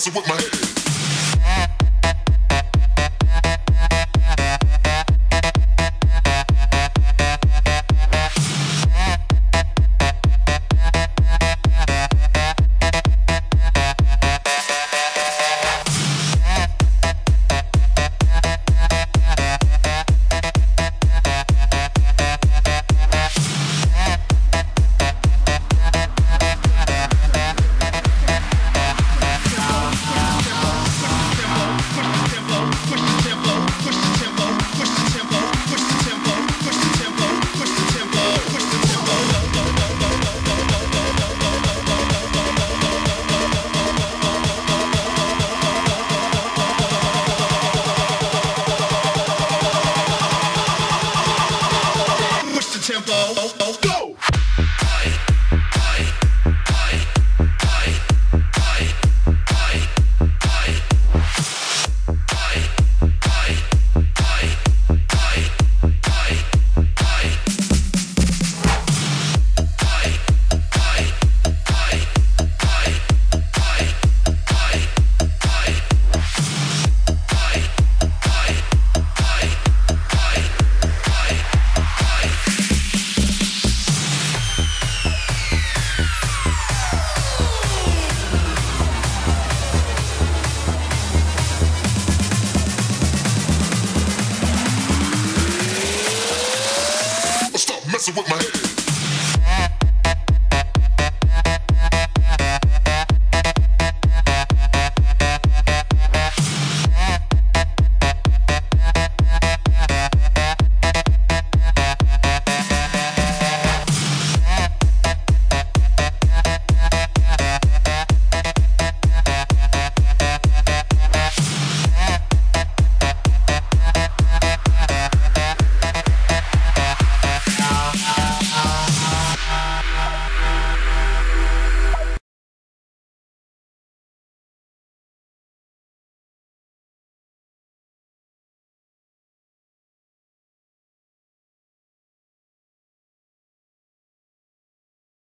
So with my head. Tempo. with my head.